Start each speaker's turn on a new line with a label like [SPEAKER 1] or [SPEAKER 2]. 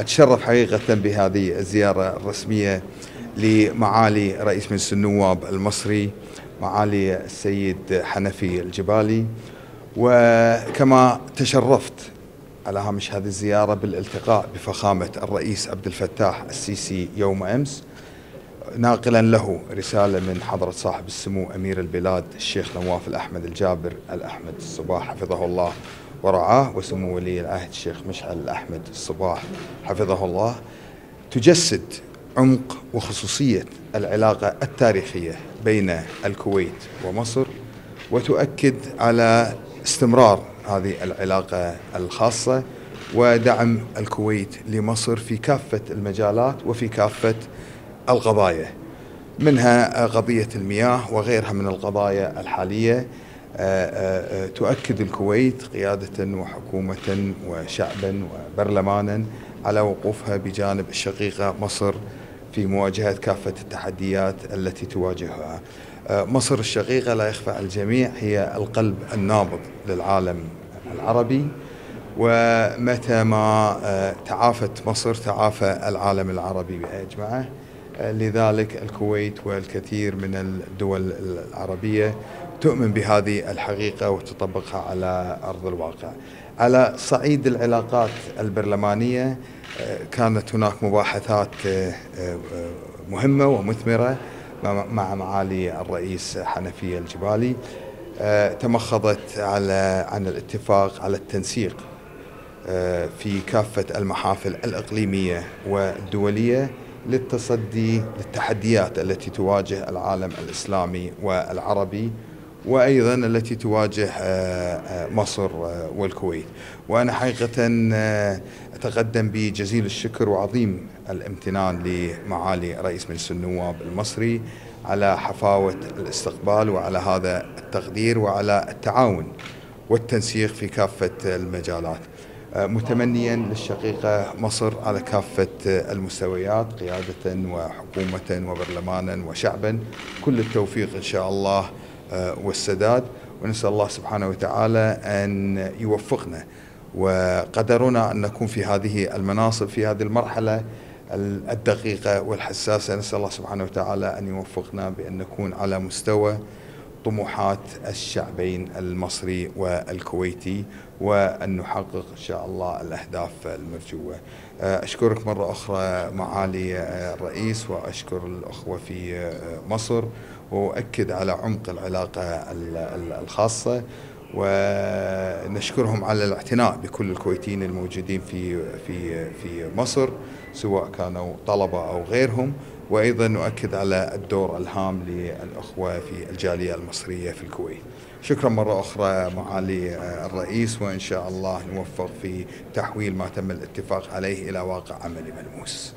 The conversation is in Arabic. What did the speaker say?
[SPEAKER 1] أتشرف حقيقة بهذه الزيارة الرسمية لمعالي رئيس مجلس النواب المصري معالي السيد حنفي الجبالي. وكما تشرفت على هامش هذه الزيارة بالالتقاء بفخامة الرئيس عبد الفتاح السيسي يوم أمس ناقلا له رسالة من حضرة صاحب السمو أمير البلاد الشيخ نواف الأحمد الجابر الأحمد الصباح حفظه الله. ورعاه وسمو ولي العهد الشيخ مشعل الأحمد الصباح. حفظه الله. تجسد عمق وخصوصية العلاقة التاريخية بين الكويت ومصر وتؤكد على استمرار هذه العلاقة الخاصة ودعم الكويت لمصر في كافة المجالات وفي كافة القضايا منها قضية المياه وغيرها من القضايا الحالية. تؤكد الكويت قيادة وحكومة وشعبا وبرلمانا على وقوفها بجانب الشقيقة مصر في مواجهة كافة التحديات التي تواجهها. مصر الشقيقة لا يخفى على الجميع هي القلب النابض للعالم العربي. ومتى ما تعافت مصر تعافى العالم العربي بأجمعه. لذلك الكويت والكثير من الدول العربية تؤمن بهذه الحقيقة وتطبقها على أرض الواقع. على صعيد العلاقات البرلمانية كانت هناك مباحثات مهمة ومثمرة مع معالي الرئيس حنفي الجبالي تمخضت على عن الاتفاق على التنسيق في كافة المحافل الإقليمية والدولية للتصدي للتحديات التي تواجه العالم الإسلامي والعربي. وأيضا التي تواجه آه، آه، مصر آه، والكويت. وأنا حقيقه أتقدم بجزيل الشكر وعظيم الامتنان لمعالي رئيس مجلس النواب المصري على حفاوة الاستقبال وعلى هذا التقدير وعلى التعاون والتنسيق في كافة المجالات. متمنيا للشقيقة مصر على كافة المستويات قيادة وحكومة وبرلمانا وشعبا. كل التوفيق إن شاء الله. والسداد ونسأل الله سبحانه وتعالى أن يوفقنا. وقدرنا أن نكون في هذه المناصب في هذه المرحلة الدقيقة والحساسة. نسأل الله سبحانه وتعالى أن يوفقنا بأن نكون على مستوى طموحات الشعبين المصري والكويتي وأن نحقق إن شاء الله الأهداف المرجوة. آه، أشكرك مرة أخرى معالي الرئيس وأشكر الأخوة في آه، مصر. وأؤكد على عمق العلاقة الخاصة ونشكرهم على الاعتناء بكل الكويتيين الموجودين في في في مصر سواء كانوا طلبة أو غيرهم وأيضا نؤكد على الدور الهام للأخوة في الجالية المصرية في الكويت. شكرا مرة أخرى معالي الرئيس وإن شاء الله نوفق في تحويل ما تم الاتفاق عليه إلى واقع عملي ملموس.